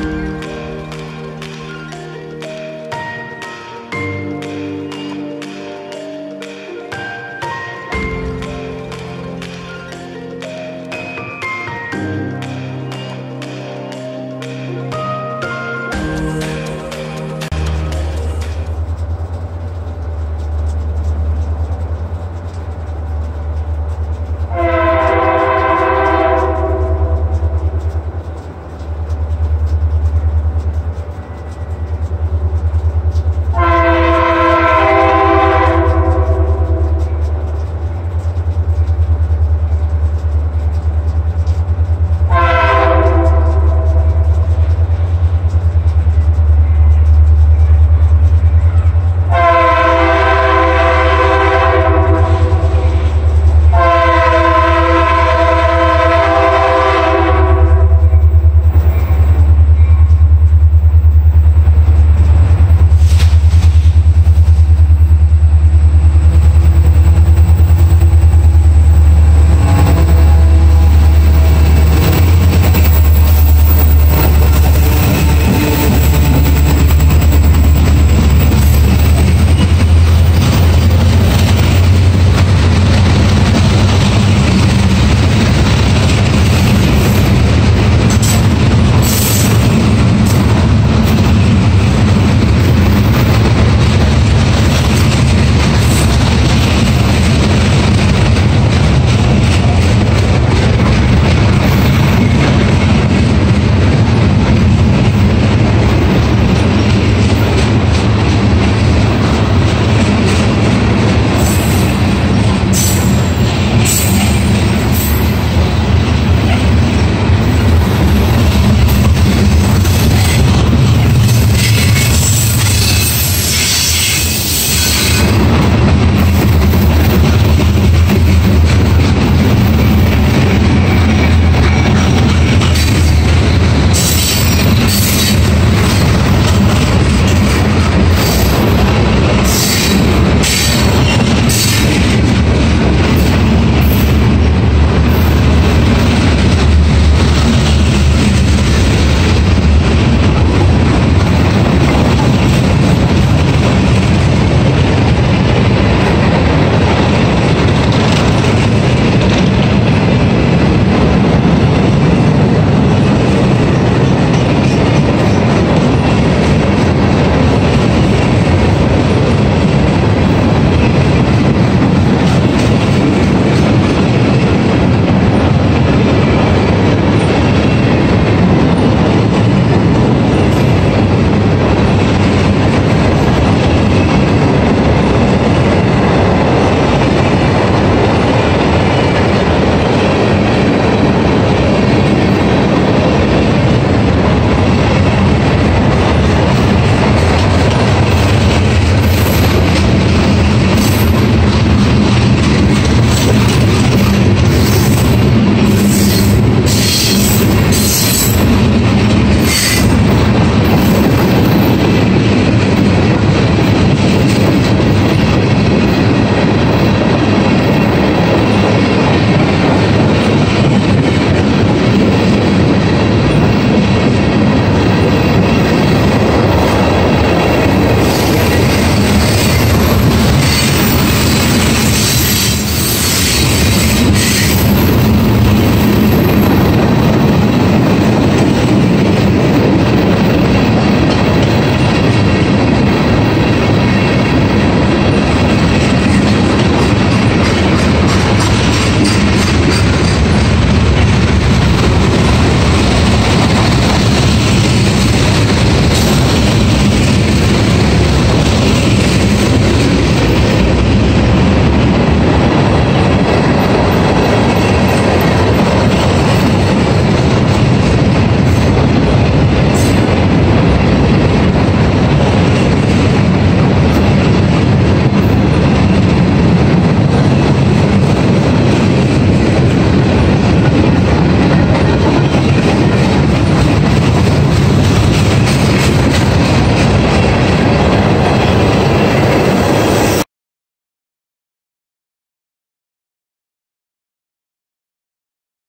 Bye.